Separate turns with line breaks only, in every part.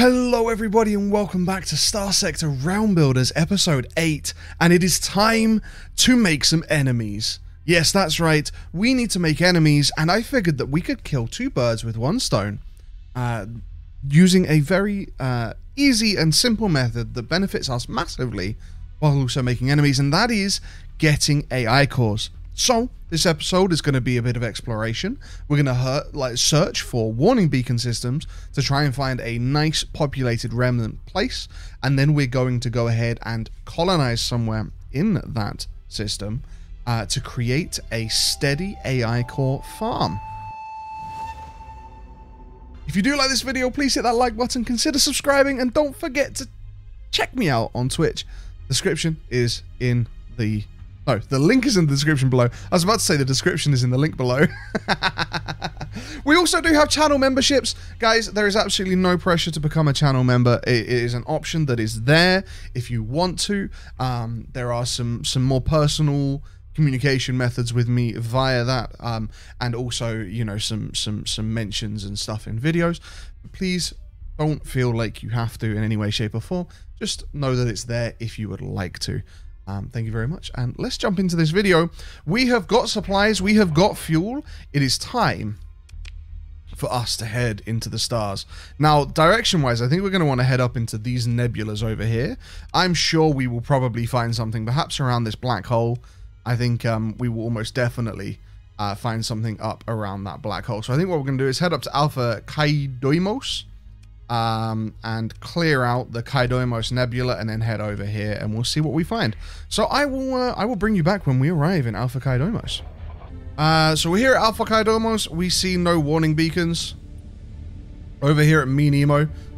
Hello everybody and welcome back to Starsector Realm Builders episode 8 and it is time to make some enemies. Yes, that's right, we need to make enemies and I figured that we could kill two birds with one stone uh, using a very uh, easy and simple method that benefits us massively while also making enemies and that is getting AI cores. So, this episode is going to be a bit of exploration. We're going to like search for warning beacon systems to try and find a nice populated remnant place, and then we're going to go ahead and colonize somewhere in that system uh, to create a steady AI core farm. If you do like this video, please hit that like button, consider subscribing, and don't forget to check me out on Twitch. Description is in the no, the link is in the description below. I was about to say the description is in the link below. we also do have channel memberships. Guys, there is absolutely no pressure to become a channel member. It is an option that is there if you want to. Um, there are some, some more personal communication methods with me via that um, and also you know some some some mentions and stuff in videos please don't feel like you have to in any way shape or form just know that it's there if you would like to um, thank you very much. And let's jump into this video. We have got supplies. We have got fuel. It is time for us to head into the stars. Now, direction-wise, I think we're going to want to head up into these nebulas over here. I'm sure we will probably find something, perhaps around this black hole. I think um, we will almost definitely uh, find something up around that black hole. So I think what we're going to do is head up to Alpha Kaidoimos um, and clear out the Kaidoimos Nebula and then head over here and we'll see what we find. So I will uh, I will bring you back when we arrive in Alpha Kaidoimos. Uh, so we're here at Alpha Kaidoimos. We see no warning beacons. Over here at Me.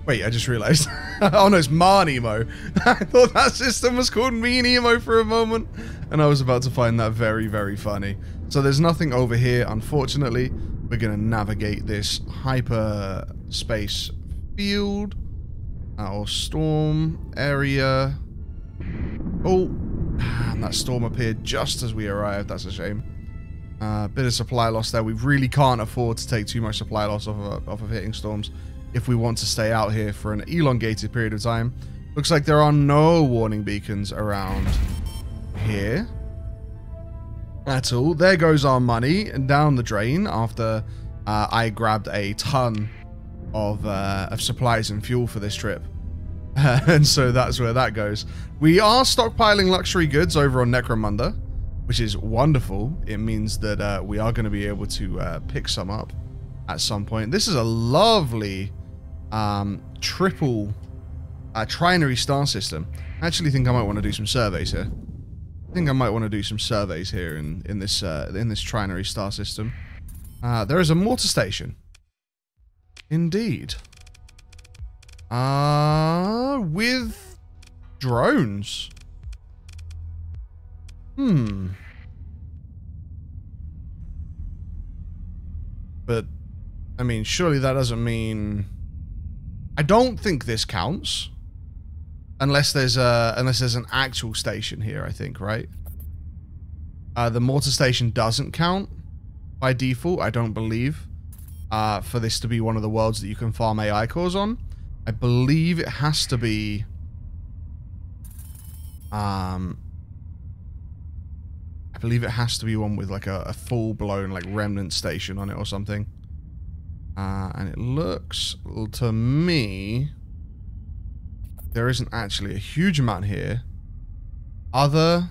Wait, I just realized. oh no, it's Ma. I thought that system was called Me for a moment. And I was about to find that very, very funny. So there's nothing over here, unfortunately. We're going to navigate this hyperspace field. Our storm area. Oh, and that storm appeared just as we arrived. That's a shame. A uh, bit of supply loss there. We really can't afford to take too much supply loss off of, off of hitting storms if we want to stay out here for an elongated period of time. Looks like there are no warning beacons around here at all. There goes our money down the drain after uh, I grabbed a ton of, uh, of supplies and fuel for this trip. and so that's where that goes. We are stockpiling luxury goods over on Necromunda, which is wonderful. It means that uh, we are going to be able to uh, pick some up at some point. This is a lovely um, triple uh, trinary star system. I actually think I might want to do some surveys here. I think I might want to do some surveys here in in this uh, in this trinary star system. Uh, there is a mortar station Indeed. Uh, with drones. Hmm. But, I mean, surely that doesn't mean... I don't think this counts. Unless there's a, unless there's an actual station here, I think, right? Uh, the mortar station doesn't count by default, I don't believe uh, for this to be one of the worlds that you can farm AI cores on. I believe it has to be... Um, I believe it has to be one with like a, a full-blown like remnant station on it or something. Uh, and it looks to me there isn't actually a huge amount here other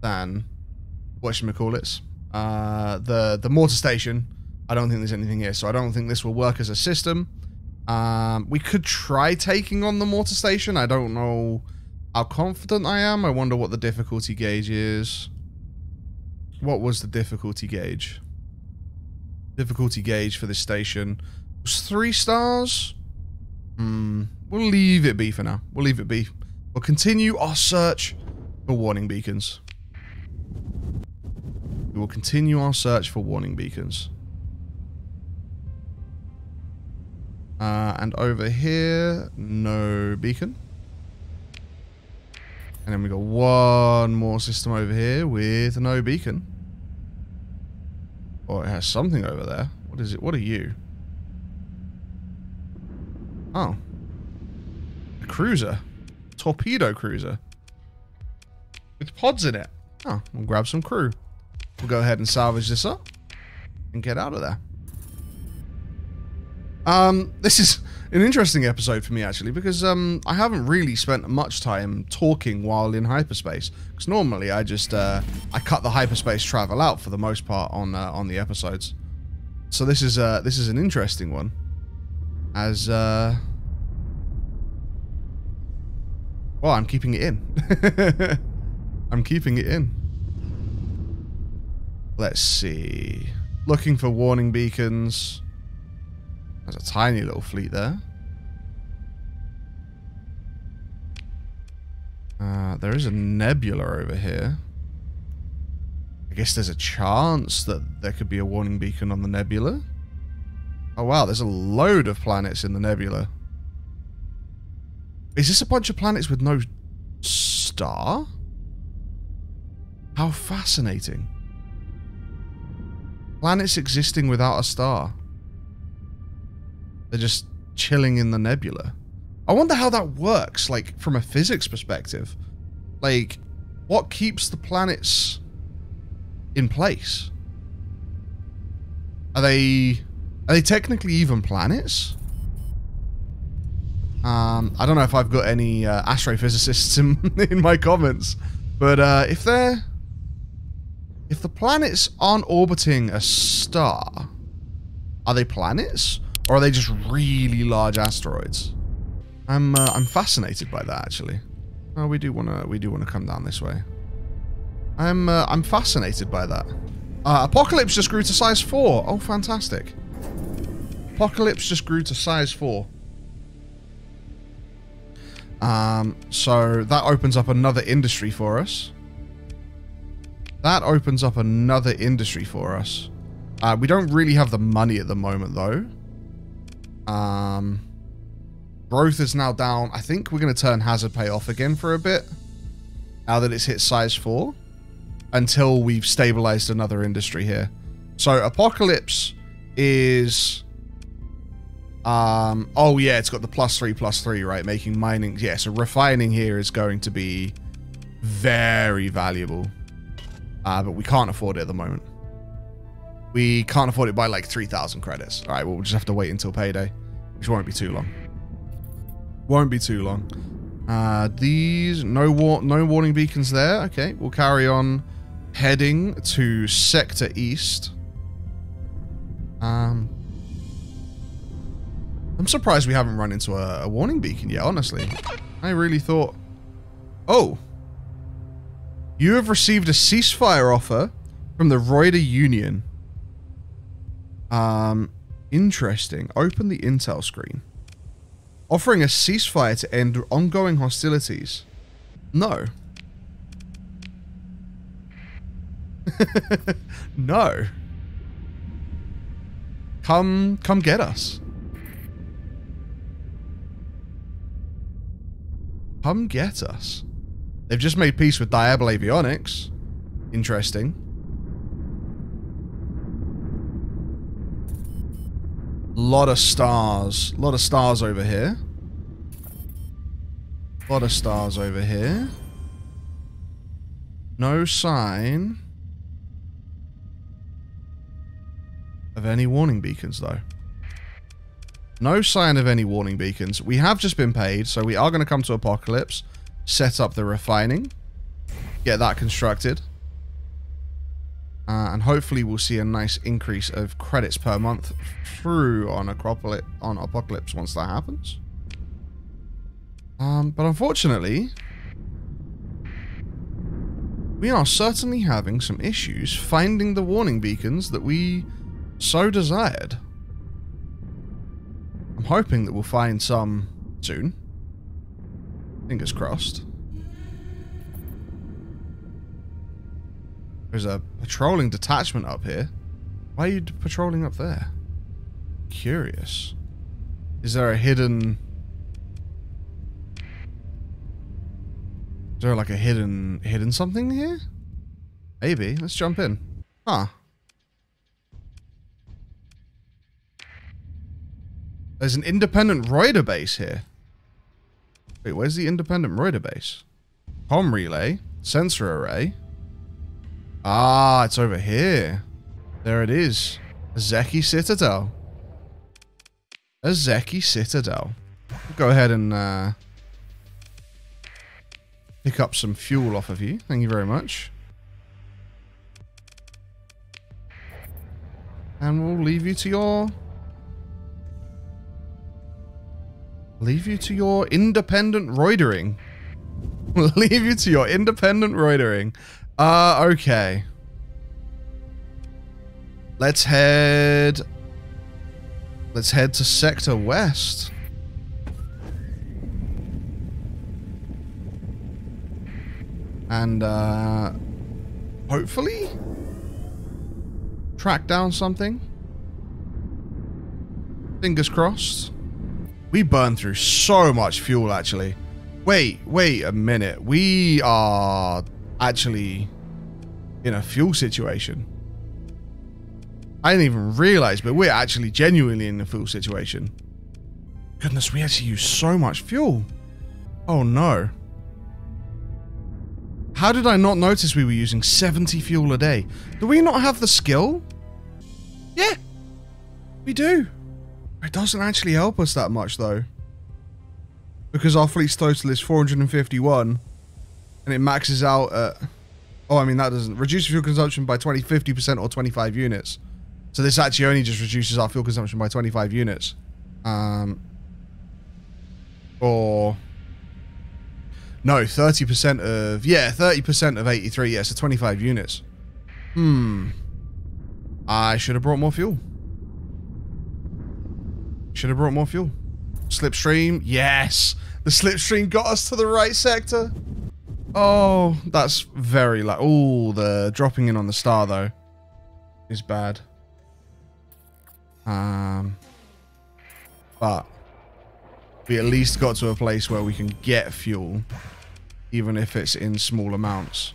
than what should we call it? Uh, the the mortar station I don't think there's anything here, so I don't think this will work as a system. Um, we could try taking on the mortar station. I don't know how confident I am. I wonder what the difficulty gauge is. What was the difficulty gauge? Difficulty gauge for this station was three stars. Hmm. We'll leave it be for now. We'll leave it be. We'll continue our search for warning beacons. We will continue our search for warning beacons. Uh, and over here, no beacon. And then we got one more system over here with no beacon. Oh, it has something over there. What is it? What are you? Oh. A cruiser. Torpedo cruiser. With pods in it. Oh, we'll grab some crew. We'll go ahead and salvage this up. And get out of there. Um, this is an interesting episode for me actually because um, I haven't really spent much time talking while in hyperspace. Because normally I just uh, I cut the hyperspace travel out for the most part on uh, on the episodes. So this is uh, this is an interesting one, as uh, well I'm keeping it in. I'm keeping it in. Let's see. Looking for warning beacons. There's a tiny little fleet there. Uh, there is a nebula over here. I guess there's a chance that there could be a warning beacon on the nebula. Oh wow, there's a load of planets in the nebula. Is this a bunch of planets with no star? How fascinating. Planets existing without a star. They're just chilling in the nebula. I wonder how that works, like, from a physics perspective. Like, what keeps the planets in place? Are they... Are they technically even planets? Um, I don't know if I've got any uh, astrophysicists in, in my comments, but uh, if they're... If the planets aren't orbiting a star, are they planets? Or are they just really large asteroids? I'm uh, I'm fascinated by that actually. Oh, we do wanna we do wanna come down this way. I'm uh, I'm fascinated by that. Uh, Apocalypse just grew to size four. Oh, fantastic. Apocalypse just grew to size four. Um, so that opens up another industry for us. That opens up another industry for us. Uh, we don't really have the money at the moment, though. Um, growth is now down. I think we're going to turn hazard pay off again for a bit. Now that it's hit size 4. Until we've stabilized another industry here. So Apocalypse is... Um, oh yeah, it's got the plus 3, plus 3, right? Making mining... Yeah, so refining here is going to be very valuable. Uh, but we can't afford it at the moment. We can't afford it by like 3,000 credits. All right, well, we'll just have to wait until payday, which won't be too long. Won't be too long. Uh, these, no, war no warning beacons there. Okay, we'll carry on heading to Sector East. Um, I'm surprised we haven't run into a, a warning beacon yet, honestly. I really thought... Oh! You have received a ceasefire offer from the Roider Union. Um, interesting. Open the intel screen. Offering a ceasefire to end ongoing hostilities. No. no. Come, come get us. Come get us. They've just made peace with Diable Avionics. Interesting. Lot of stars. A Lot of stars over here. A Lot of stars over here. No sign of any warning beacons, though. No sign of any warning beacons. We have just been paid, so we are going to come to Apocalypse, set up the refining, get that constructed. Uh, and hopefully we'll see a nice increase of credits per month through on Acropolis on Apocalypse once that happens. Um, but unfortunately, we are certainly having some issues finding the warning beacons that we so desired. I'm hoping that we'll find some soon. Fingers crossed. There's a patrolling detachment up here. Why are you patrolling up there? Curious. Is there a hidden... Is there like a hidden hidden something here? Maybe. Let's jump in. Huh. There's an independent Roider base here. Wait, where's the independent Roider base? Com relay, sensor array. Ah, it's over here. There it is. Zeki Citadel. A Zeki Citadel. Go ahead and uh, pick up some fuel off of you. Thank you very much. And we'll leave you to your... Leave you to your independent roidering. We'll leave you to your independent roidering. Uh, okay. Let's head... Let's head to Sector West. And, uh... Hopefully? Track down something? Fingers crossed. We burned through so much fuel, actually. Wait, wait a minute. We are actually in a fuel situation. I didn't even realize, but we're actually genuinely in a fuel situation. Goodness, we actually use so much fuel. Oh no. How did I not notice we were using 70 fuel a day? Do we not have the skill? Yeah, we do. It doesn't actually help us that much though. Because our fleet's total is 451 and it maxes out at... Oh, I mean, that doesn't... Reduce fuel consumption by 20, 50% or 25 units. So this actually only just reduces our fuel consumption by 25 units. Um, or... No, 30% of... Yeah, 30% of 83. Yeah, so 25 units. Hmm. I should have brought more fuel. Should have brought more fuel. Slipstream. Yes. The slipstream got us to the right sector. Oh, that's very like. Oh, the dropping in on the star though is bad. Um, but we at least got to a place where we can get fuel, even if it's in small amounts.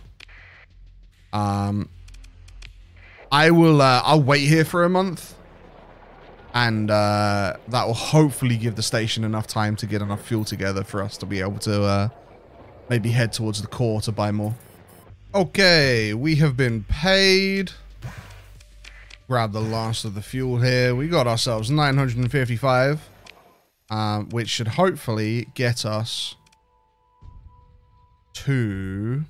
Um, I will. Uh, I'll wait here for a month and uh, that will hopefully give the station enough time to get enough fuel together for us to be able to uh, maybe head towards the core to buy more. Okay, we have been paid. Grab the last of the fuel here. We got ourselves 955, um, which should hopefully get us to...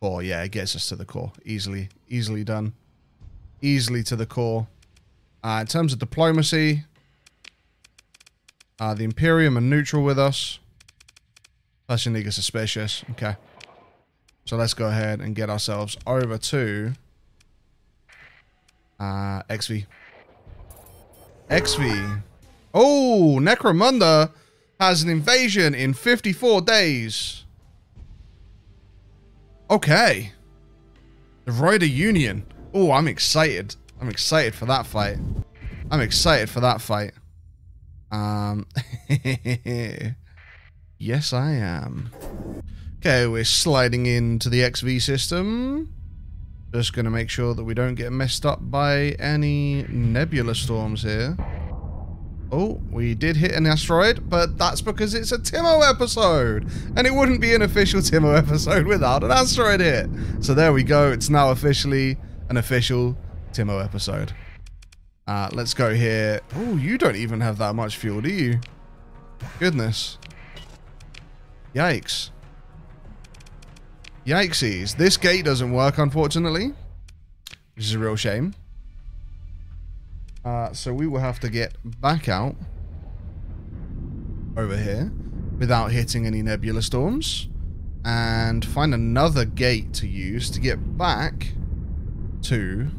Oh, yeah, it gets us to the core. Easily, easily done. Easily to the core. Uh, in terms of diplomacy, uh, the Imperium are neutral with us. Persean League is suspicious. Okay. So let's go ahead and get ourselves over to uh, XV. XV. Oh, Necromunda has an invasion in 54 days. Okay. The Roider Union. Oh, I'm excited. I'm excited for that fight. I'm excited for that fight. Um, yes, I am. Okay, we're sliding into the XV system. Just going to make sure that we don't get messed up by any nebula storms here. Oh, we did hit an asteroid, but that's because it's a Timo episode. And it wouldn't be an official Timo episode without an asteroid hit. So there we go. It's now officially an official Timo episode. Uh, let's go here. Oh, you don't even have that much fuel, do you? Goodness. Yikes. Yikesies. This gate doesn't work, unfortunately. Which is a real shame. Uh, so we will have to get back out over here without hitting any nebula storms and find another gate to use to get back to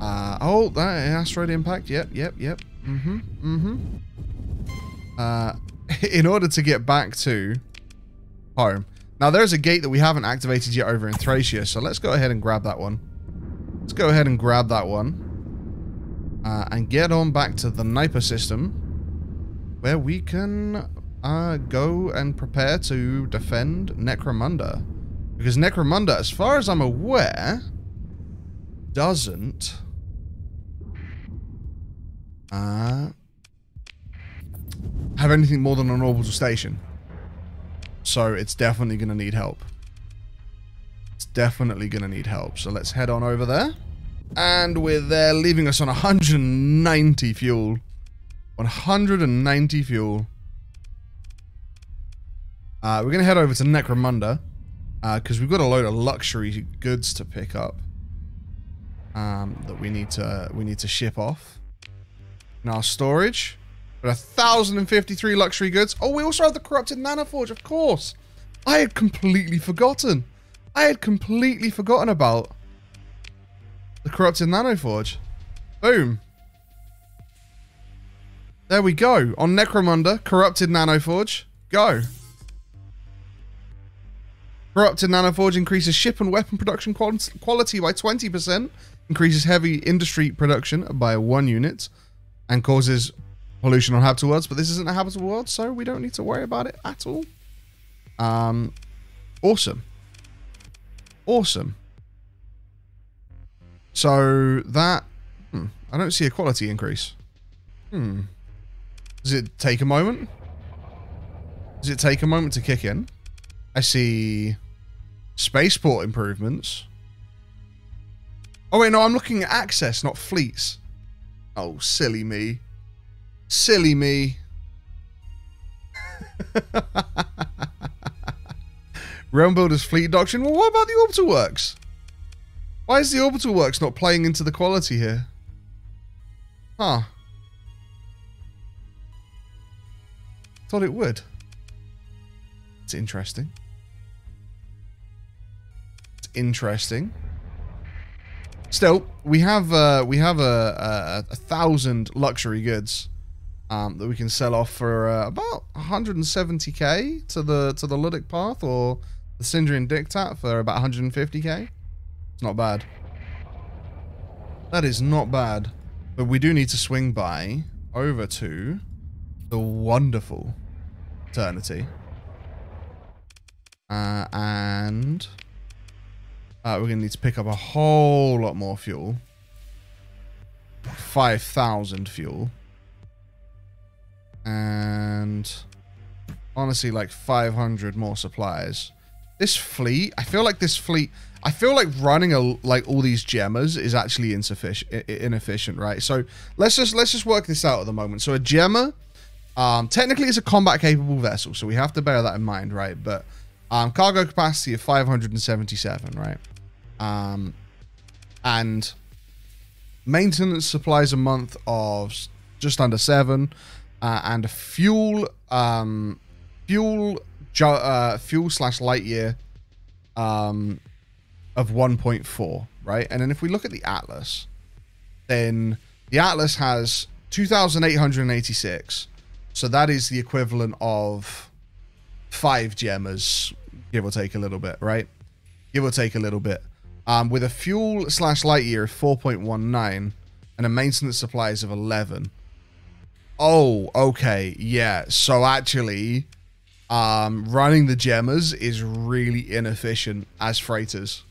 uh, oh, that asteroid impact. Yep, yep, yep. Mm-hmm, mm-hmm. Uh, in order to get back to home. Now, there's a gate that we haven't activated yet over in Thracia, so let's go ahead and grab that one. Let's go ahead and grab that one. Uh, and get on back to the Niper system, where we can uh, go and prepare to defend Necromunda. Because Necromunda, as far as I'm aware, doesn't have anything more than an orbital station. So it's definitely going to need help. It's definitely going to need help. So let's head on over there. And we're there, leaving us on 190 fuel. 190 fuel. Uh, we're going to head over to Necromunda. Because uh, we've got a load of luxury goods to pick up. Um, that we need to we need to ship off. In our storage. But 1,053 luxury goods. Oh, we also have the Corrupted Nanoforge, of course. I had completely forgotten. I had completely forgotten about the Corrupted Nanoforge. Boom. There we go. On Necromunda, Corrupted Nanoforge. Go. Corrupted Nanoforge increases ship and weapon production quality by 20%, increases heavy industry production by one unit, and causes pollution on habitable worlds, but this isn't a habitable world, so we don't need to worry about it at all. Um, awesome. Awesome. So that, hmm, I don't see a quality increase. Hmm. Does it take a moment? Does it take a moment to kick in? I see spaceport improvements. Oh wait, no, I'm looking at access, not fleets. Oh, silly me. Silly me. Realm Builder's Fleet Doctrine? Well, what about the Orbital Works? Why is the Orbital Works not playing into the quality here? Huh. Thought it would. It's interesting. It's interesting. Still, we have uh, we have a, a, a thousand luxury goods um, that we can sell off for uh, about 170k to the to the Luddic Path or the Sindrian Diktat for about 150k. It's not bad. That is not bad. But we do need to swing by over to the wonderful Eternity. Uh, and uh, we're going to need to pick up a whole lot more fuel. 5,000 fuel and honestly like 500 more supplies. This fleet, I feel like this fleet, I feel like running a, like all these gemmers is actually insufficient, inefficient, right? So let's just let's just work this out at the moment. So a gemmer, um, technically it's a combat capable vessel, so we have to bear that in mind, right? But um, cargo capacity of 577, right? Um, and maintenance supplies a month of just under seven uh, and a fuel um, fuel uh, fuel slash light year um, of 1.4, right? And then if we look at the Atlas, then the Atlas has 2,886. So that is the equivalent of five gemmers, give or take a little bit, right? Give or take a little bit. Um, with a fuel slash light year of 4.19 and a maintenance supplies of 11. Oh, okay. Yeah. So actually, um, running the gemmers is really inefficient as freighters.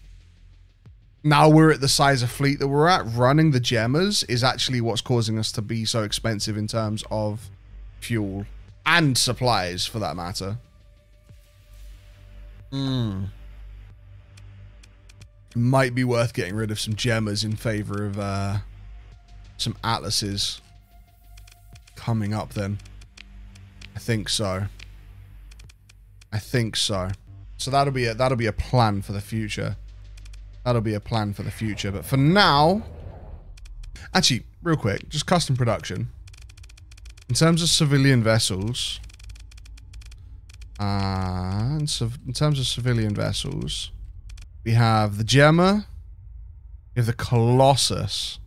Now we're at the size of fleet that we're at, running the gemmers is actually what's causing us to be so expensive in terms of fuel and supplies for that matter. Hmm. Might be worth getting rid of some gemmers in favor of uh, some atlases coming up then. I think so. I think so. So that'll be a, that'll be a plan for the future. That'll be a plan for the future. But for now, actually, real quick, just custom production. In terms of civilian vessels, uh, in, in terms of civilian vessels, we have the Gemma, we have the Colossus,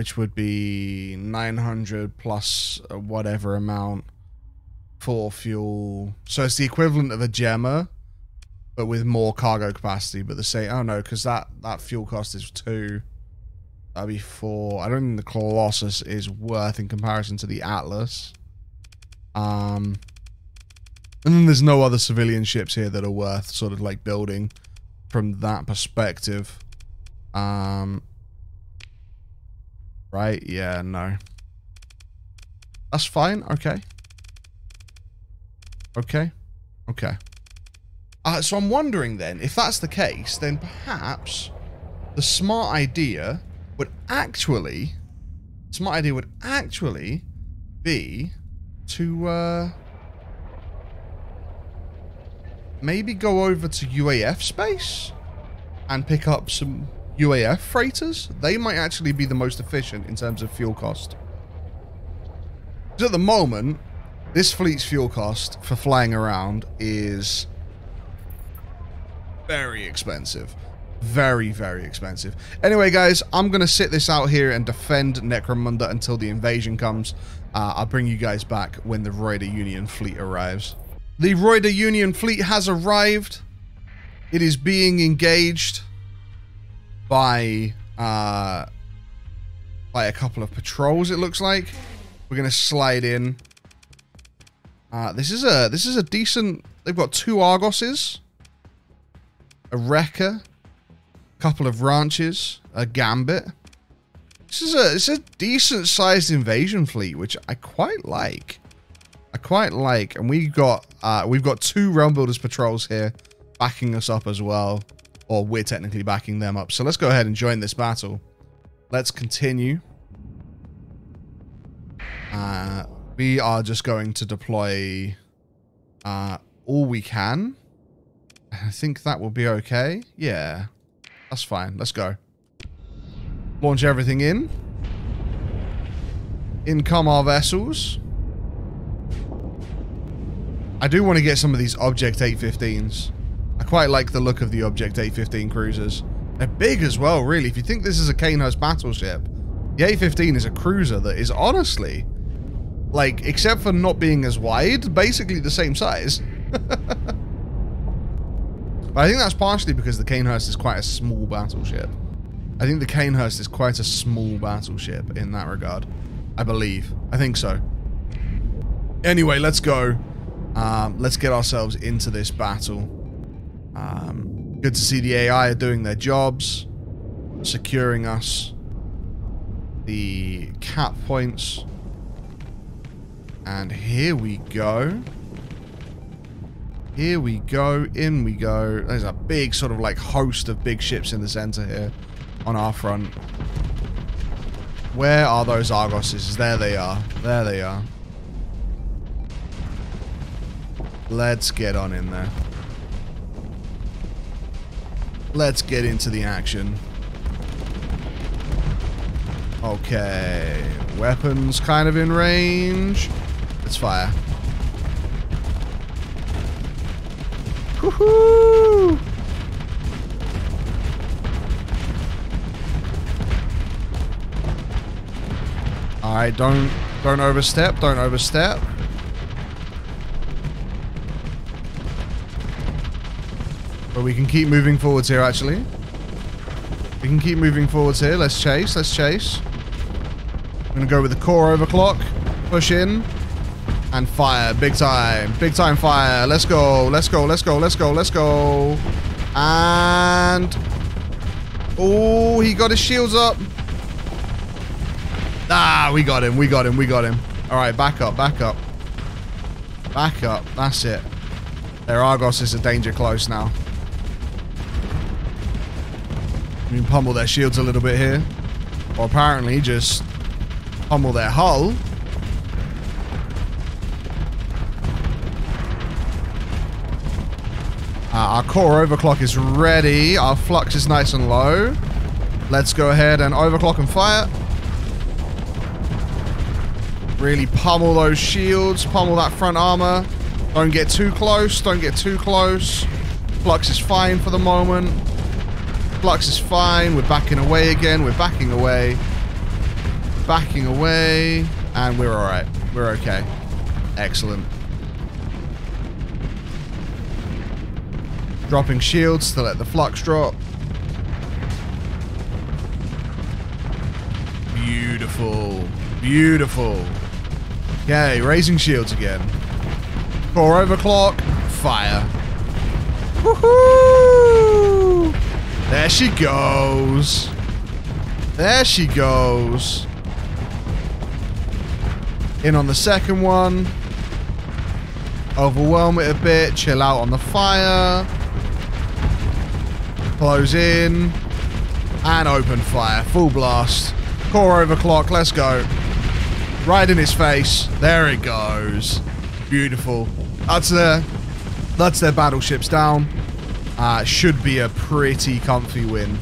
which would be 900 plus whatever amount for fuel. So it's the equivalent of a Gemma, but with more cargo capacity. But the same, oh no, because that, that fuel cost is two. That'd be four. I don't think the Colossus is worth in comparison to the Atlas. Um, and then there's no other civilian ships here that are worth sort of like building from that perspective. Um, Right? Yeah, no. That's fine. Okay. Okay. Okay. Uh, so I'm wondering then, if that's the case, then perhaps the smart idea would actually, smart idea would actually be to uh, maybe go over to UAF space and pick up some UAF freighters. They might actually be the most efficient in terms of fuel cost. Because at the moment, this fleet's fuel cost for flying around is very expensive. Very, very expensive. Anyway, guys, I'm going to sit this out here and defend Necromunda until the invasion comes. Uh, I'll bring you guys back when the Roider Union fleet arrives. The Roider Union fleet has arrived. It is being engaged by uh, by a couple of patrols. It looks like we're gonna slide in. Uh, this is a this is a decent. They've got two Argoses, a Wrecker, a couple of ranches, a Gambit. This is a it's a decent sized invasion fleet, which I quite like. I quite like, and we got uh, we've got two Realm Builders patrols here, backing us up as well, or we're technically backing them up. So let's go ahead and join this battle. Let's continue. Uh, we are just going to deploy uh, all we can. I think that will be okay. Yeah, that's fine. Let's go. Launch everything in. In come our vessels. I do want to get some of these Object 815s. Quite like the look of the Object 815 cruisers. They're big as well, really. If you think this is a Cainhurst battleship, the A-15 is a cruiser that is honestly, like, except for not being as wide, basically the same size. but I think that's partially because the Cainhurst is quite a small battleship. I think the Cainhurst is quite a small battleship in that regard. I believe. I think so. Anyway, let's go. Um, let's get ourselves into this battle. Um, good to see the AI are doing their jobs. Securing us. The cap points. And here we go. Here we go. In we go. There's a big sort of like host of big ships in the center here on our front. Where are those Argoses? There they are. There they are. Let's get on in there. Let's get into the action. Okay. Weapons kind of in range. Let's fire. Woohoo! Alright, don't don't overstep, don't overstep. But we can keep moving forwards here actually. We can keep moving forwards here. Let's chase, let's chase. I'm gonna go with the core overclock. Push in. And fire. Big time. Big time fire. Let's go. Let's go. Let's go. Let's go. Let's go. And... Oh, he got his shields up. Ah, we got him. We got him. We got him. All right, back up. Back up. Back up. That's it. Their Argos is a danger close now. We can pummel their shields a little bit here. Or apparently just pummel their hull. Uh, our core overclock is ready. Our flux is nice and low. Let's go ahead and overclock and fire. Really pummel those shields. Pummel that front armor. Don't get too close. Don't get too close. Flux is fine for the moment. Flux is fine. We're backing away again. We're backing away. Backing away. And we're alright. We're okay. Excellent. Dropping shields to let the flux drop. Beautiful. Beautiful. Okay, raising shields again. Core overclock. Fire. Woohoo! There she goes. There she goes. In on the second one. Overwhelm it a bit. Chill out on the fire. Close in. And open fire. Full blast. Core overclock. Let's go. Right in his face. There it goes. Beautiful. That's their, that's their battleships down. Uh, should be a pretty comfy win.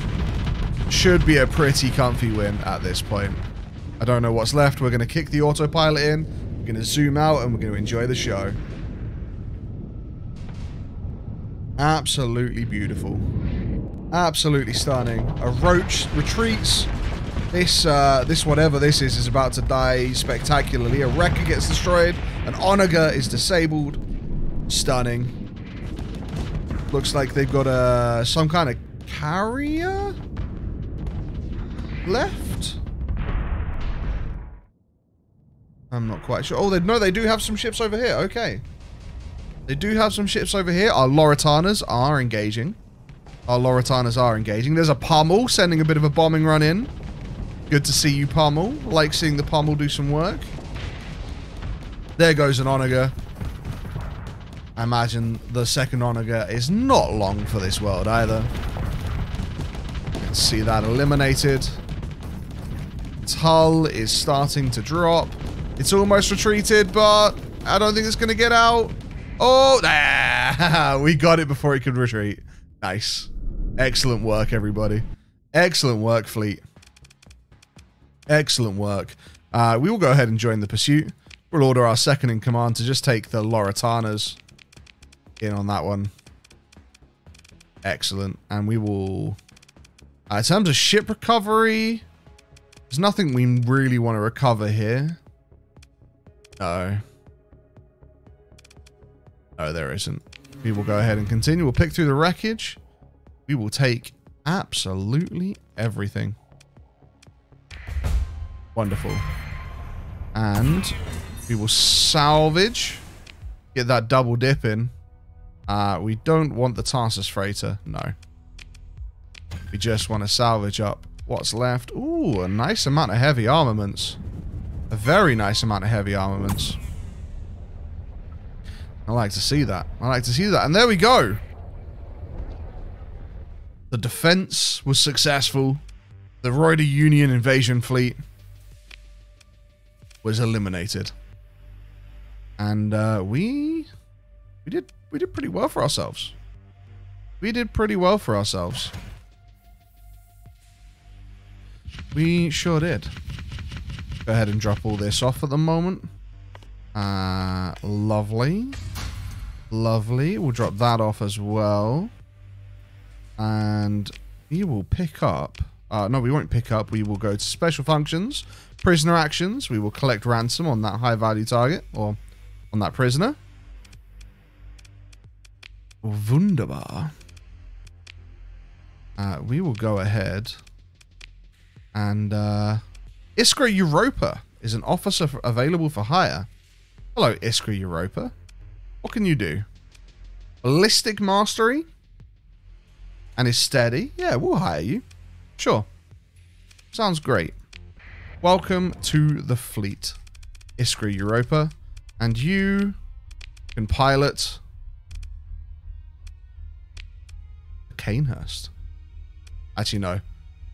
Should be a pretty comfy win at this point. I don't know what's left. We're going to kick the autopilot in. We're going to zoom out and we're going to enjoy the show. Absolutely beautiful. Absolutely stunning. A roach retreats. This, uh, this whatever this is, is about to die spectacularly. A wrecker gets destroyed. An onager is disabled. Stunning. Looks like they've got a some kind of carrier left. I'm not quite sure. Oh, they, no, they do have some ships over here. Okay. They do have some ships over here. Our Loritanas are engaging. Our Loritanas are engaging. There's a Pummel sending a bit of a bombing run in. Good to see you, Pummel. Like seeing the Pummel do some work. There goes an Onager. I imagine the second Onager is not long for this world either. Let's see that eliminated. Its hull is starting to drop. It's almost retreated, but I don't think it's going to get out. Oh, ah, we got it before it could retreat. Nice. Excellent work, everybody. Excellent work, fleet. Excellent work. Uh, we will go ahead and join the pursuit. We'll order our second in command to just take the Loritanas in on that one. Excellent. And we will... Uh, in terms of ship recovery, there's nothing we really want to recover here. No. No, there isn't. We will go ahead and continue. We'll pick through the wreckage. We will take absolutely everything. Wonderful. And we will salvage. Get that double dip in. Uh, we don't want the Tarsus freighter. No. We just want to salvage up what's left. Ooh, a nice amount of heavy armaments. A very nice amount of heavy armaments. I like to see that. I like to see that. And there we go. The defense was successful. The Roider Union invasion fleet was eliminated. And uh, we we did we did pretty well for ourselves. We did pretty well for ourselves. We sure did. Go ahead and drop all this off at the moment. Uh, lovely. Lovely. We'll drop that off as well. And we will pick up... Uh, no, we won't pick up. We will go to special functions, prisoner actions. We will collect ransom on that high value target or on that prisoner. Wunderbar. Uh, we will go ahead and uh, Iskra Europa is an officer available for hire. Hello, Iskra Europa. What can you do? Ballistic mastery? And is steady? Yeah, we'll hire you. Sure. Sounds great. Welcome to the fleet, Iskra Europa. And you can pilot Cainhurst. Actually, no.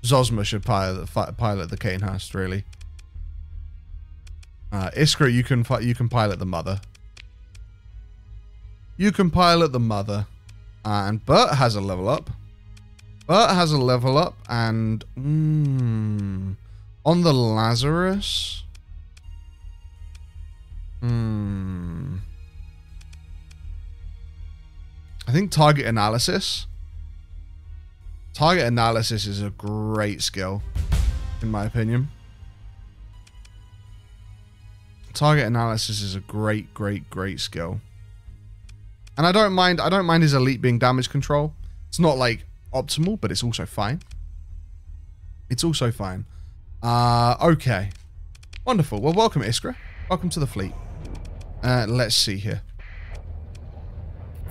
Zosma should pilot, pilot the Cainhurst, really. Uh, Iskra, you can you can pilot the mother. You can pilot the mother. And Bert has a level up. Bert has a level up and... Mm, on the Lazarus... Hmm. I think target analysis Target analysis is a great skill, in my opinion. Target analysis is a great, great, great skill. And I don't mind I don't mind his elite being damage control. It's not like optimal, but it's also fine. It's also fine. Uh okay. Wonderful. Well welcome Iskra. Welcome to the fleet. Uh let's see here.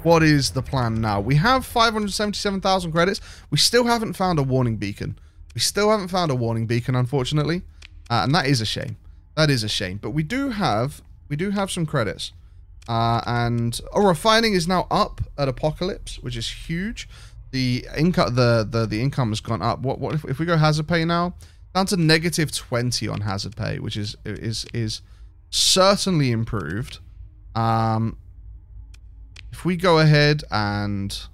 What is the plan now? We have 577,000 credits. We still haven't found a warning beacon. We still haven't found a warning beacon, unfortunately. Uh, and that is a shame. That is a shame. But we do have we do have some credits. Uh, and oh, refining is now up at Apocalypse, which is huge. The income the, the the income has gone up. What what if, if we go hazard pay now? Down to negative 20 on hazard pay, which is is is certainly improved. Um if we go ahead and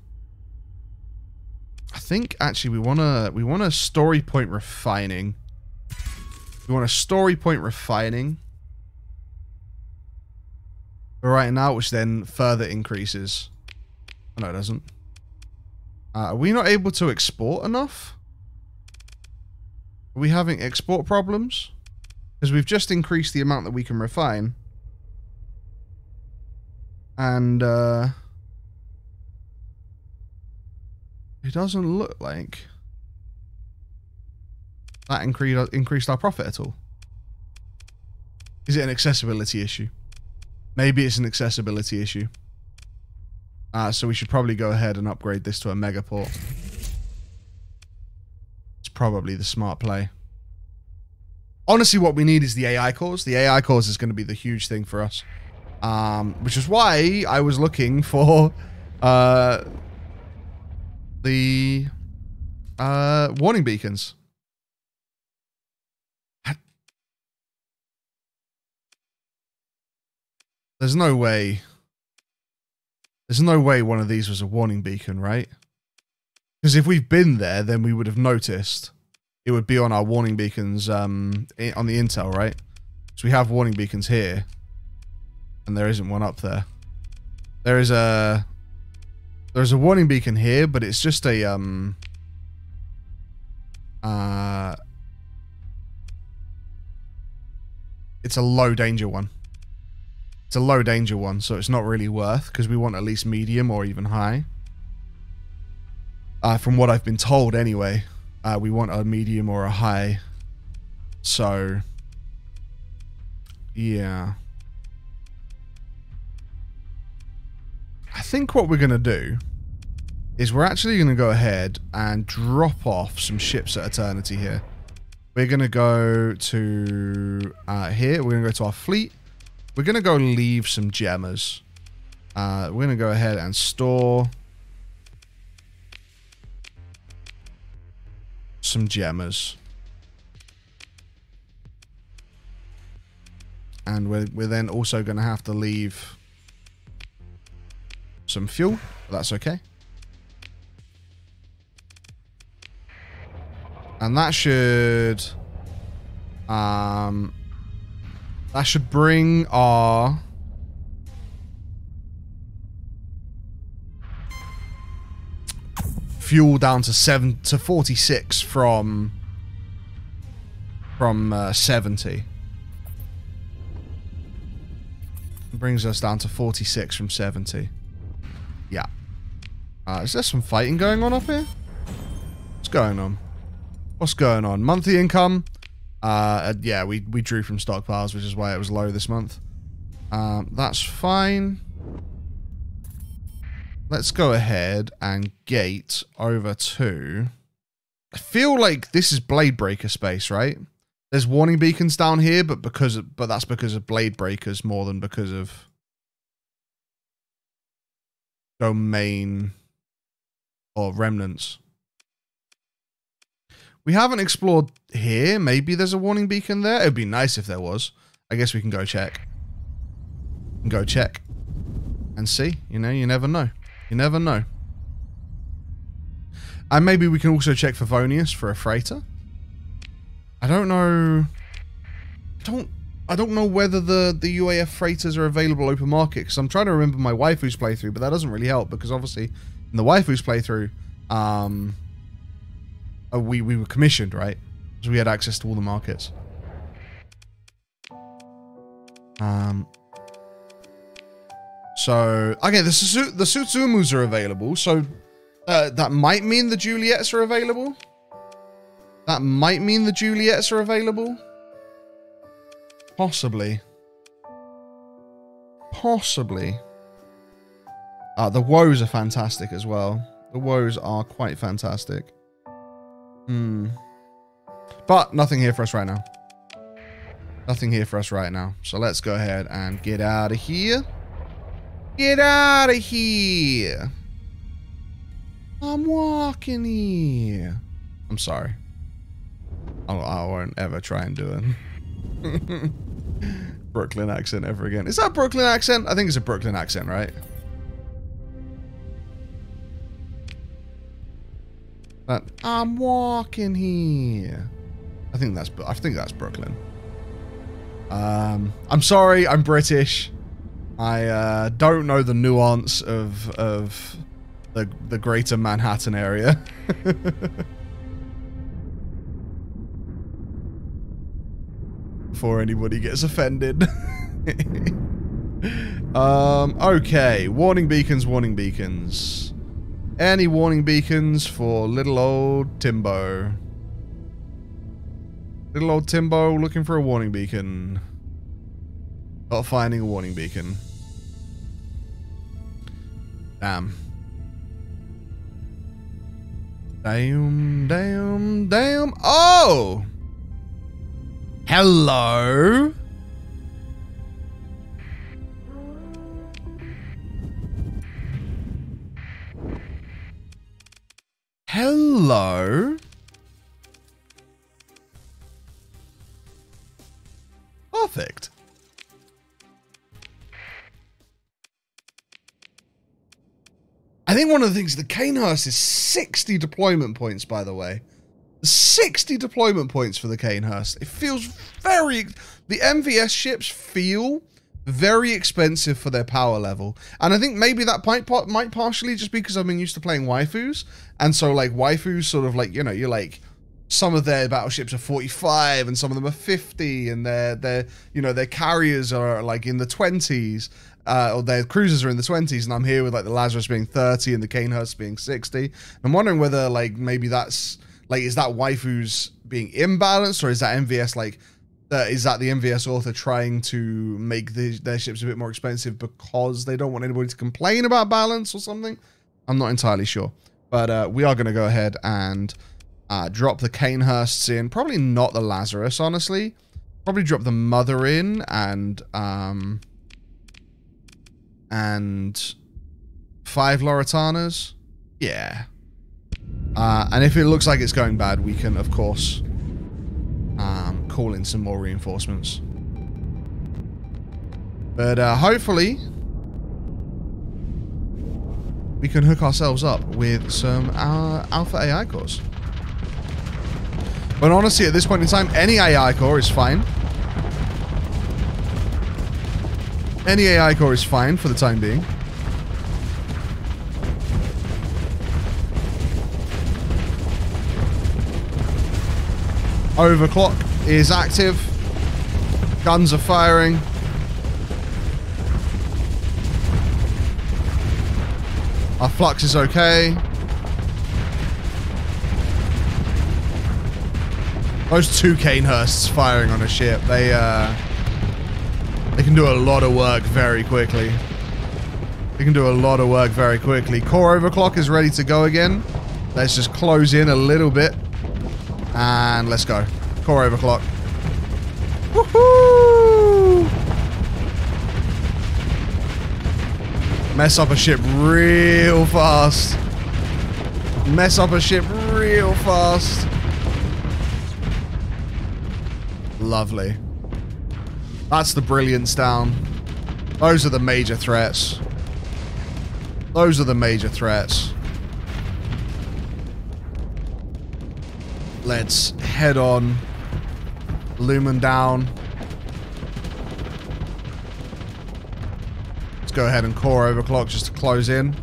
I think actually we want to we want a story point refining. We want a story point refining. Right now, which then further increases. Oh, no, it doesn't. Uh, are we not able to export enough? Are we having export problems? Because we've just increased the amount that we can refine. And, uh... It doesn't look like that increased increased our profit at all. Is it an accessibility issue? Maybe it's an accessibility issue. Uh, so we should probably go ahead and upgrade this to a megaport. It's probably the smart play. Honestly, what we need is the AI cores. The AI cores is going to be the huge thing for us. Um, which is why I was looking for uh, the uh, warning beacons. There's no way. There's no way one of these was a warning beacon, right? Because if we've been there, then we would have noticed. It would be on our warning beacons um, on the intel, right? So we have warning beacons here. And there isn't one up there. There is a there's a warning beacon here, but it's just a, um... Uh... It's a low danger one. It's a low danger one, so it's not really worth, because we want at least medium or even high. Uh, from what I've been told anyway, uh, we want a medium or a high. So, yeah. I think what we're going to do is we're actually going to go ahead and drop off some ships at Eternity here. We're going to go to uh, here. We're going to go to our fleet. We're going to go leave some gemmers. Uh, we're going to go ahead and store some gemmers. And we're, we're then also going to have to leave some fuel. That's okay. And that should... Um... That should bring our... Fuel down to 7 to 46 from... From uh, 70. Brings us down to 46 from 70. Yeah. Uh, is there some fighting going on up here? What's going on? What's going on? Monthly income? Uh, yeah, we, we drew from stockpiles, which is why it was low this month. Um, that's fine. Let's go ahead and gate over to... I feel like this is Blade Breaker space, right? There's warning beacons down here, but because of, but that's because of Blade Breakers more than because of domain or remnants. We haven't explored here. Maybe there's a warning beacon there. It'd be nice if there was. I guess we can go check. Go check. And see. You know, you never know. You never know. And maybe we can also check for Vonius for a freighter. I don't know. I don't I don't know whether the, the UAF freighters are available open market because I'm trying to remember my waifu's playthrough, but that doesn't really help because obviously in the waifu's playthrough, um, uh, we, we were commissioned, right? So we had access to all the markets. Um, so, okay, the, the Sutsumus are available, so uh, that might mean the Juliets are available. That might mean the Juliets are available. Possibly. Possibly. Uh, the woes are fantastic as well. The woes are quite fantastic. Hmm. But nothing here for us right now. Nothing here for us right now. So let's go ahead and get out of here. Get out of here. I'm walking here. I'm sorry. I'll, I won't ever try and do it. Brooklyn accent ever again. Is that Brooklyn accent? I think it's a Brooklyn accent, right? But I'm walking here. I think that's I think that's Brooklyn. Um, I'm sorry, I'm British. I uh, don't know the nuance of of the the greater Manhattan area. Before anybody gets offended. um, okay, warning beacons, warning beacons. Any warning beacons for little old Timbo? Little old Timbo looking for a warning beacon. Not finding a warning beacon. Damn. Damn, damn, damn. Oh! Hello? Hello? Perfect. I think one of the things, the Cainhurst is 60 deployment points, by the way. 60 deployment points for the Cainhurst. It feels very... The MVS ships feel very expensive for their power level. And I think maybe that might, might partially just because I've been used to playing waifus. And so, like, waifus sort of like, you know, you're like... Some of their battleships are 45 and some of them are 50 and their, their you know, their carriers are like in the 20s. Uh, or their cruisers are in the 20s, and I'm here with like the Lazarus being 30 and the Cainhurst being 60. I'm wondering whether like maybe that's like, is that waifus being imbalanced, or is that MVS like, uh, is that the MVS author trying to make the, their ships a bit more expensive because they don't want anybody to complain about balance or something? I'm not entirely sure, but uh, we are going to go ahead and uh, drop the Cainhursts in. Probably not the Lazarus, honestly. Probably drop the Mother in and um and five Lauritanas. Yeah. Uh, and if it looks like it's going bad, we can, of course, um, call in some more reinforcements. But uh, hopefully, we can hook ourselves up with some uh, Alpha AI cores. But honestly, at this point in time, any AI core is fine. Any AI core is fine for the time being. Overclock is active. Guns are firing. Our flux is okay. Those two Cainhursts firing on a ship, they uh, they can do a lot of work very quickly. They can do a lot of work very quickly. Core overclock is ready to go again. Let's just close in a little bit. And let's go. Core overclock. Woohoo! Mess up a ship real fast. Mess up a ship real fast. Lovely. That's the brilliance down. Those are the major threats. Those are the major threats. Let's head on. Lumen down. Let's go ahead and core overclock just to close in.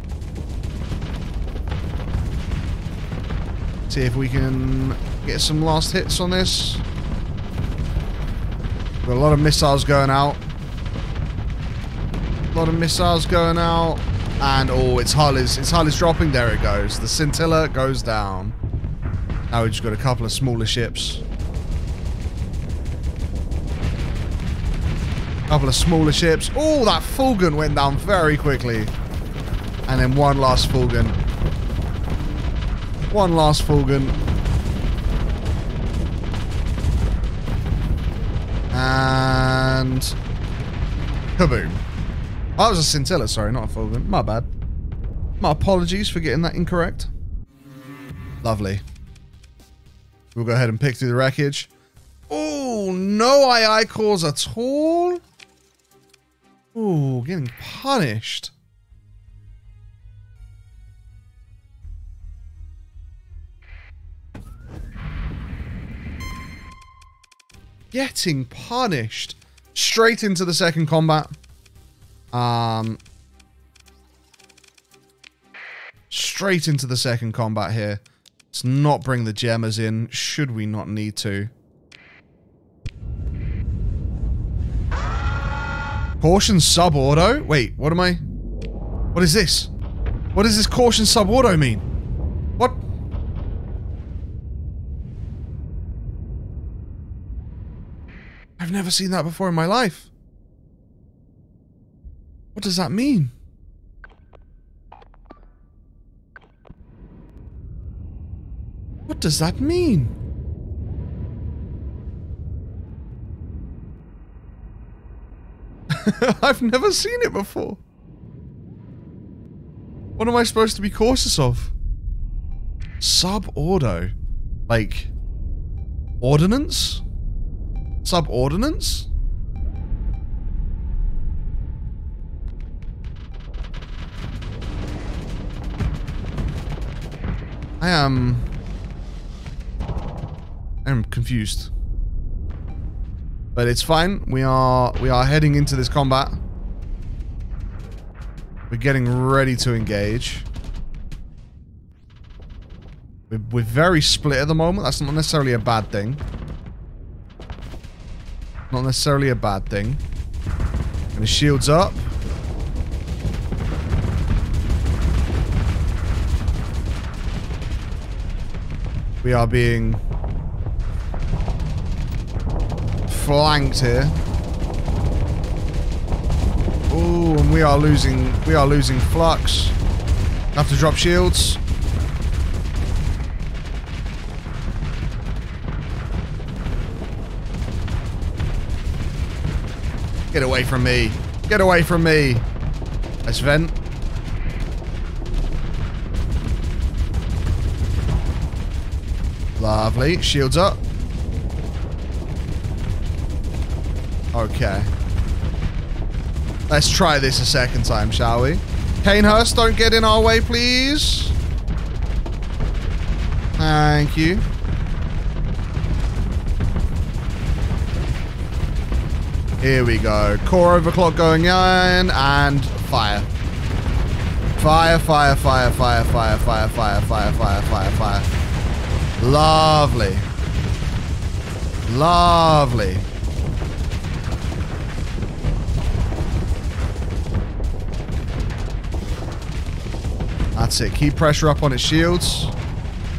See if we can get some last hits on this. Got a lot of missiles going out. A lot of missiles going out. And oh, its is its is dropping. There it goes. The scintilla goes down. Now we've just got a couple of smaller ships. Couple of smaller ships. Oh, that Fulgent went down very quickly. And then one last Fulgent. One last Fulgent. And kaboom. Oh, that was a scintilla, sorry, not a fulgurant. My bad. My apologies for getting that incorrect. Lovely. We'll go ahead and pick through the wreckage. Oh, no AI cores at all. Oh, getting punished. Getting punished. Straight into the second combat. Um, straight into the second combat here. Let's not bring the gemmers in, should we not need to. Caution sub-auto? Wait, what am I... What is this? What does this caution sub-auto mean? What? I've never seen that before in my life. What does that mean? What does that mean? I've never seen it before. What am I supposed to be cautious of? Sub-auto. Like, ordnance? Sub-ordnance? I am... I am confused. But it's fine. We are we are heading into this combat. We're getting ready to engage. We're, we're very split at the moment. That's not necessarily a bad thing. Not necessarily a bad thing. And the shield's up. We are being flanked here. Oh, and we are losing we are losing flux. Have to drop shields. Get away from me. Get away from me. Let's vent. Lovely. Shields up. Okay. Let's try this a second time, shall we? Cainhurst, don't get in our way, please. Thank you. Here we go. Core overclock going in and fire. Fire, fire, fire, fire, fire, fire, fire, fire, fire, fire, fire. Lovely. Lovely. That's it. Keep pressure up on its shields.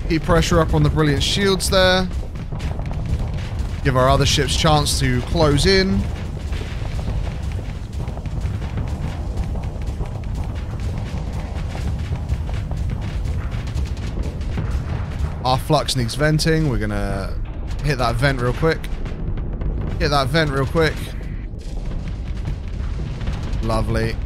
Keep pressure up on the brilliant shields there. Give our other ships chance to close in. Our flux needs venting. We're going to hit that vent real quick. Hit that vent real quick. Lovely.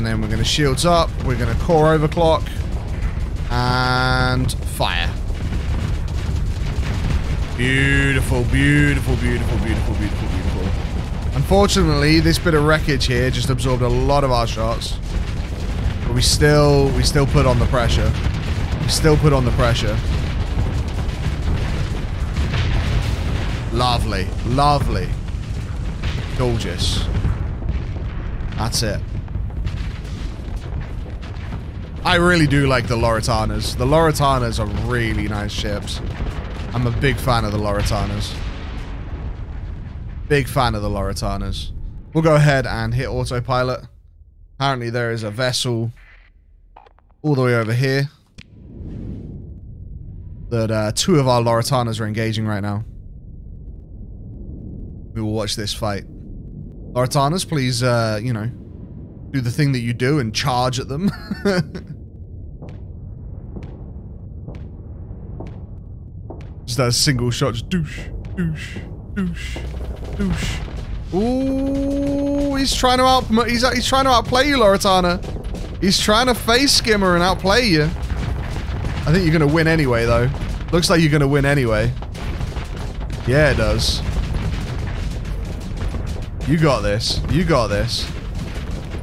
And then we're going to shields up. We're going to core overclock. And fire. Beautiful, beautiful, beautiful, beautiful, beautiful, beautiful. Unfortunately, this bit of wreckage here just absorbed a lot of our shots. But we still, we still put on the pressure. We still put on the pressure. Lovely, lovely. Gorgeous. That's it. I really do like the Loritanas. The Loritanas are really nice ships. I'm a big fan of the Loritanas. Big fan of the Loritanas. We'll go ahead and hit autopilot. Apparently there is a vessel all the way over here that uh, two of our Loritanas are engaging right now. We will watch this fight. Loritanas, please, uh, you know, do the thing that you do and charge at them. Just that single shot, just douche, douche, douche, douche. Ooh, he's trying to out. He's he's trying to outplay you, Loretana. He's trying to phase skimmer and outplay you. I think you're gonna win anyway, though. Looks like you're gonna win anyway. Yeah, it does. You got this. You got this.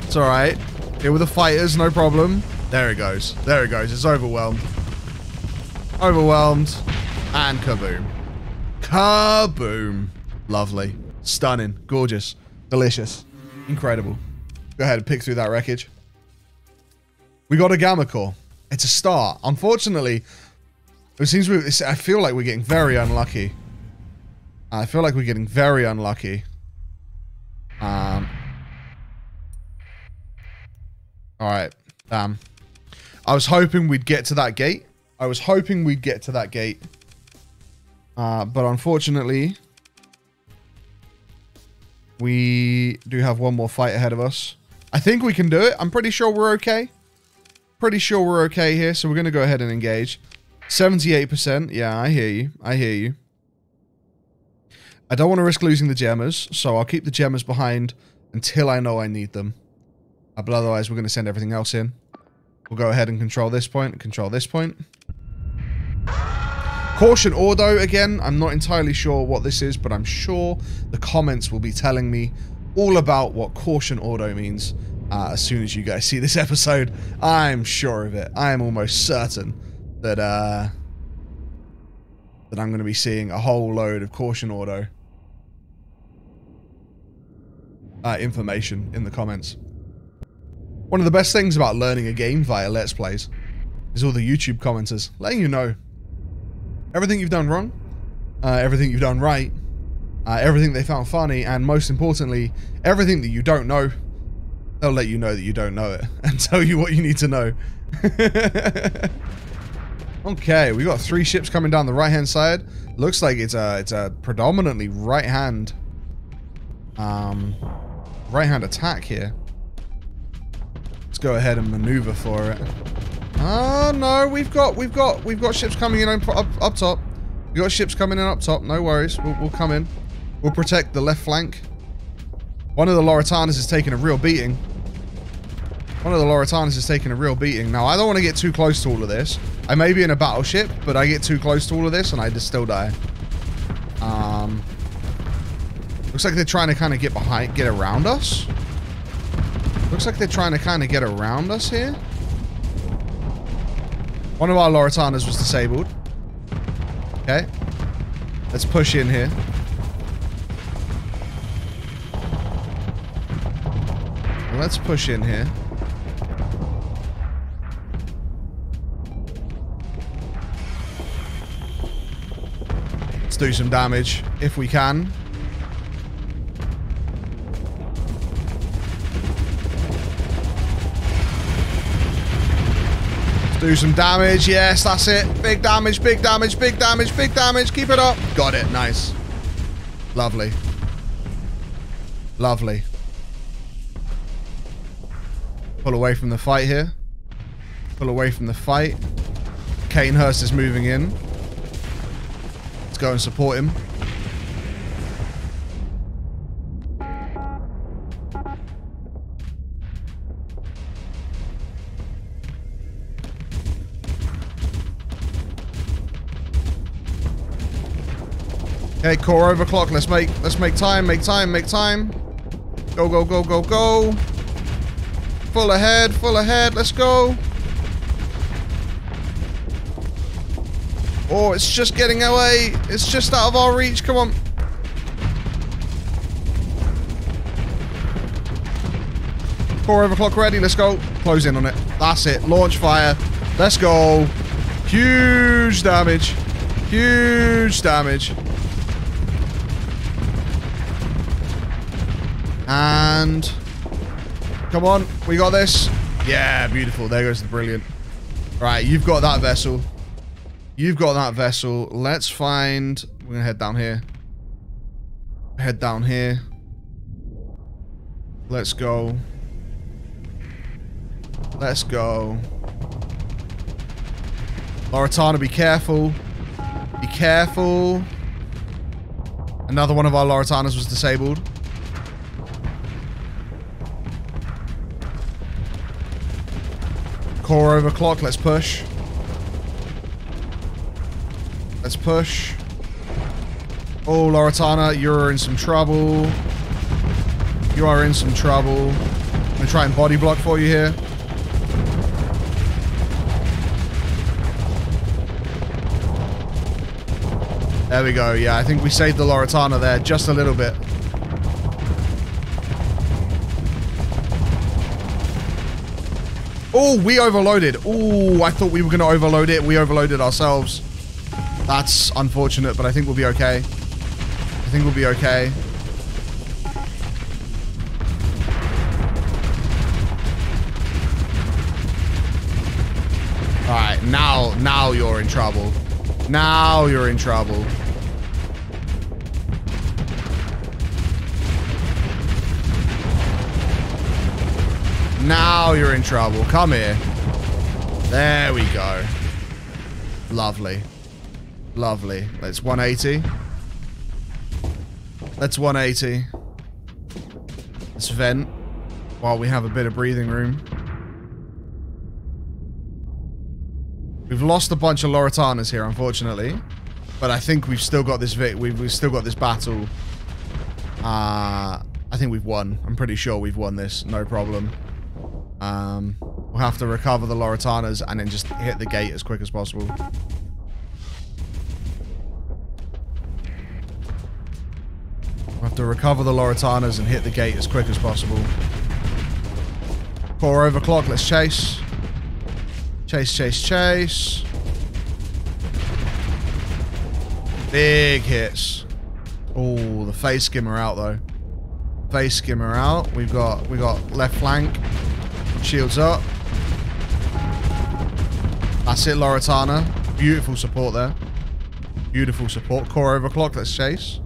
It's alright. Here with the fighters, no problem. There it goes. There it goes. It's overwhelmed. Overwhelmed. And kaboom. Kaboom. Lovely. Stunning. Gorgeous. Delicious. Incredible. Go ahead and pick through that wreckage. We got a Gamma Core. It's a start. Unfortunately, it seems we, I feel like we're getting very unlucky. I feel like we're getting very unlucky. Um. Alright. Damn. I was hoping we'd get to that gate. I was hoping we'd get to that gate. Uh, but unfortunately, we do have one more fight ahead of us. I think we can do it. I'm pretty sure we're okay. Pretty sure we're okay here, so we're going to go ahead and engage. 78%. Yeah, I hear you. I hear you. I don't want to risk losing the gemmers, so I'll keep the gemmers behind until I know I need them. Uh, but otherwise, we're going to send everything else in. We'll go ahead and control this point, control this point. Caution Ordo, again, I'm not entirely sure what this is, but I'm sure the comments will be telling me all about what Caution Ordo means uh, as soon as you guys see this episode. I'm sure of it. I am almost certain that, uh, that I'm going to be seeing a whole load of Caution Ordo uh, information in the comments. One of the best things about learning a game via Let's Plays is all the YouTube commenters letting you know everything you've done wrong, uh, everything you've done right, uh, everything they found funny, and most importantly, everything that you don't know. They'll let you know that you don't know it and tell you what you need to know. okay, we got three ships coming down the right-hand side. Looks like it's a it's a predominantly right-hand um right-hand attack here. Let's go ahead and maneuver for it. Oh no, we've got we've got we've got ships coming in up, up, up top. We've got ships coming in up top. No worries, we'll, we'll come in. We'll protect the left flank. One of the Loretanas is taking a real beating. One of the Loretanas is taking a real beating. Now, I don't want to get too close to all of this. I may be in a battleship, but I get too close to all of this and I just still die. Um, looks like they're trying to kind of get behind, get around us. Looks like they're trying to kind of get around us here. One of our Loritanas was disabled. Okay. Let's push in here. Let's push in here. Let's do some damage if we can. Do some damage. Yes, that's it. Big damage, big damage, big damage, big damage. Keep it up. Got it. Nice. Lovely. Lovely. Pull away from the fight here. Pull away from the fight. Cainhurst is moving in. Let's go and support him. Okay, core overclock. Let's make let's make time, make time, make time. Go, go, go, go, go. Full ahead, full ahead. Let's go. Oh, it's just getting away. It's just out of our reach. Come on. Core overclock ready. Let's go. Close in on it. That's it. Launch fire. Let's go. Huge damage. Huge damage. And... Come on, we got this. Yeah, beautiful. There goes the brilliant. Right, you've got that vessel. You've got that vessel. Let's find... We're going to head down here. Head down here. Let's go. Let's go. Loretana, be careful. Be careful. Another one of our Loratanas was disabled. Core overclock. Let's push. Let's push. Oh, Loratana, you're in some trouble. You are in some trouble. I'm to try and body block for you here. There we go. Yeah, I think we saved the Loratana there just a little bit. Oh, we overloaded. Oh, I thought we were going to overload it. We overloaded ourselves. That's unfortunate, but I think we'll be okay. I think we'll be okay. Alright, now, now you're in trouble. Now you're in trouble. Now you're in trouble. Come here. There we go. Lovely. Lovely. Let's 180. Let's 180. Let's vent while we have a bit of breathing room. We've lost a bunch of Loratanas here, unfortunately. But I think we've still got this we've, we've still got this battle. Uh, I think we've won. I'm pretty sure we've won this. No problem. Um, we'll have to recover the Loratanas and then just hit the gate as quick as possible. We'll have to recover the Loratanas and hit the gate as quick as possible. Core overclock, let's chase. Chase, chase, chase. Big hits. Oh, the phase skimmer out though. Phase skimmer out. We've got we got left flank. Shields up. That's it, Loratana. Beautiful support there. Beautiful support. Core overclock. Let's chase.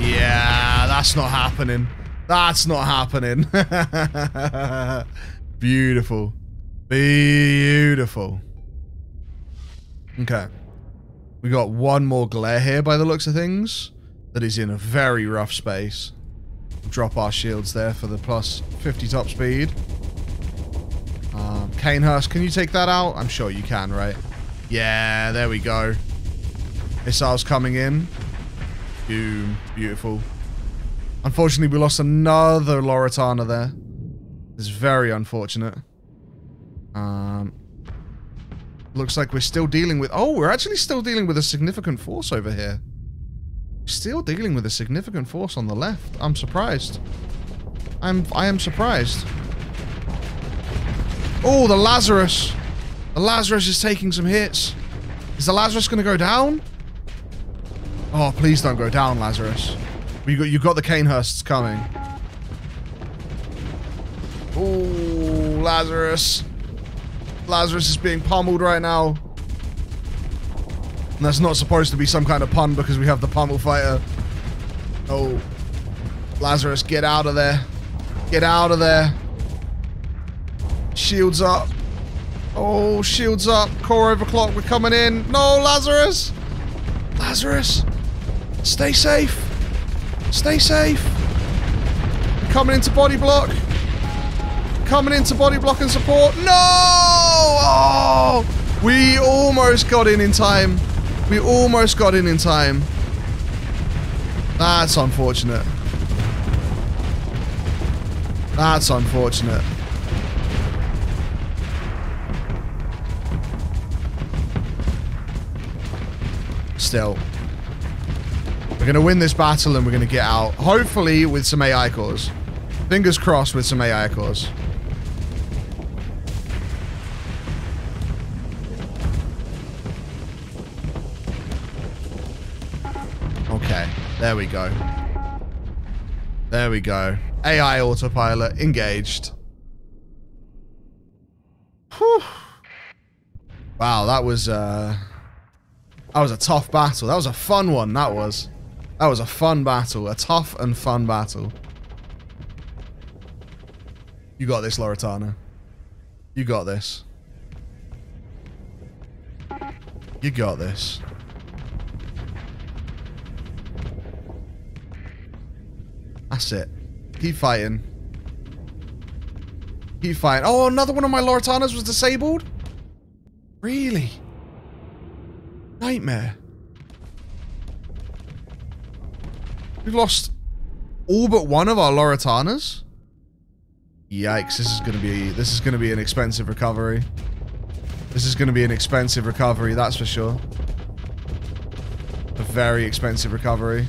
Yeah, that's not happening. That's not happening. Beautiful. Beautiful. Okay. We got one more glare here by the looks of things. That is in a very rough space. Drop our shields there for the plus 50 top speed. Um, Cainhurst, can you take that out? I'm sure you can, right? Yeah, there we go. Missiles coming in. Boom. Beautiful. Unfortunately, we lost another Loratana there. It's very unfortunate. Um, looks like we're still dealing with... Oh, we're actually still dealing with a significant force over here. Still dealing with a significant force on the left. I'm surprised. I'm... I am surprised. Oh, the Lazarus. The Lazarus is taking some hits. Is the Lazarus going to go down? Oh, please don't go down, Lazarus. You got you got the Cainhursts coming. Oh, Lazarus. Lazarus is being pummeled right now. And that's not supposed to be some kind of pun because we have the pummel fighter. Oh. Lazarus, get out of there. Get out of there. Shields up. Oh, shields up. Core overclock. We're coming in. No, Lazarus. Lazarus. Stay safe. Stay safe. Coming into body block. Coming into body block and support. No! Oh! We almost got in in time. We almost got in in time. That's unfortunate. That's unfortunate. Still. We're going to win this battle and we're going to get out. Hopefully with some AI cores. Fingers crossed with some AI cores. There we go. There we go. AI autopilot engaged. Whew. Wow, that was uh that was a tough battle. That was a fun one, that was. That was a fun battle. A tough and fun battle. You got this, Loratana. You got this. You got this. That's it. Keep fighting. Keep fighting. Oh, another one of my Loritanas was disabled? Really? Nightmare. We've lost all but one of our Loritanas. Yikes, this is gonna be this is gonna be an expensive recovery. This is gonna be an expensive recovery, that's for sure. A very expensive recovery.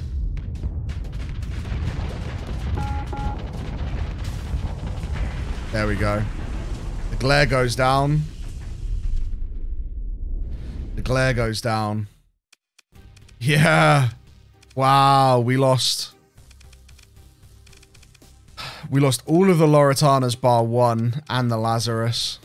There we go. The glare goes down. The glare goes down. Yeah. Wow, we lost. We lost all of the Loritanas bar one and the Lazarus.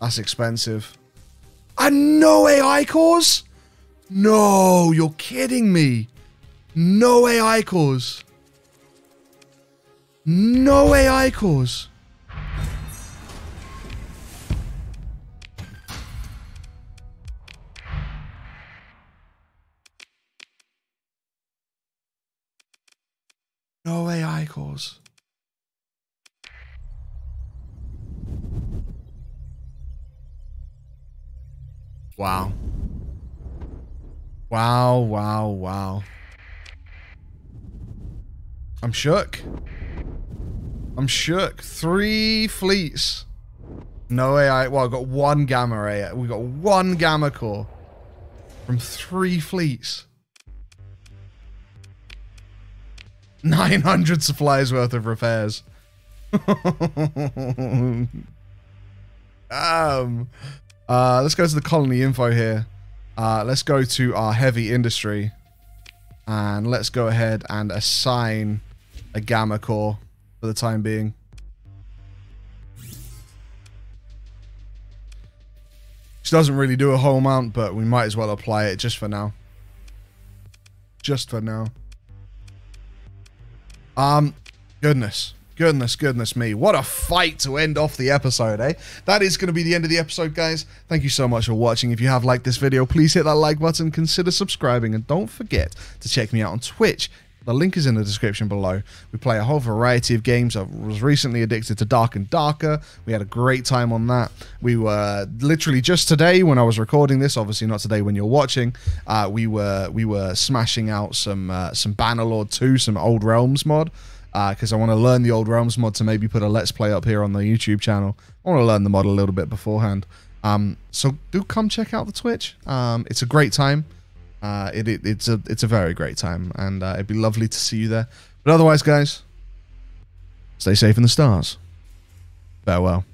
That's expensive. And no AI cores? No, you're kidding me. No AI cores. No AI cores. No AI cores. Wow. Wow, wow, wow. I'm shook. I'm shook. Three fleets. No AI. Well, I've got one gamma ray. We got one gamma core from three fleets. 900 supplies worth of repairs. um, uh, let's go to the colony info here. Uh, let's go to our heavy industry. And let's go ahead and assign a gamma core for the time being. Which doesn't really do a whole amount, but we might as well apply it just for now. Just for now. Um, goodness. Goodness, goodness me. What a fight to end off the episode, eh? That is going to be the end of the episode, guys. Thank you so much for watching. If you have liked this video, please hit that like button, consider subscribing, and don't forget to check me out on Twitch. The link is in the description below. We play a whole variety of games. I was recently addicted to Dark and Darker. We had a great time on that. We were literally just today when I was recording this, obviously not today when you're watching. Uh, we were we were smashing out some uh, some Bannerlord 2, some Old Realms mod because uh, I want to learn the Old Realms mod to maybe put a Let's Play up here on the YouTube channel. I want to learn the mod a little bit beforehand. Um, so do come check out the Twitch. Um, it's a great time. Uh, it, it, it's a it's a very great time, and uh, it'd be lovely to see you there. But otherwise, guys, stay safe in the stars. Farewell.